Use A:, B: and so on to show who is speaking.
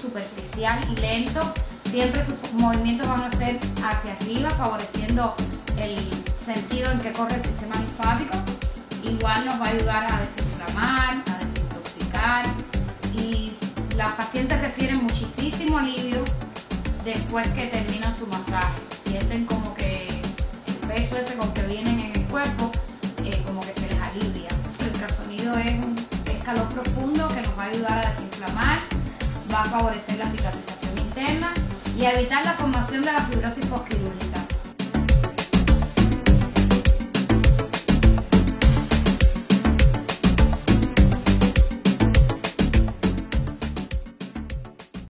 A: superficial y lento. Siempre sus movimientos van a ser hacia arriba, favoreciendo el sentido en que corre el sistema linfático. Igual nos va a ayudar a desinflamar, a desintoxicar y las pacientes refieren muchísimo alivio después que terminan su masaje. Sienten como que el peso ese con que vienen calor profundo que nos va a ayudar a desinflamar, va a favorecer la cicatrización interna y a evitar la formación de la fibrosis postquirúrgica.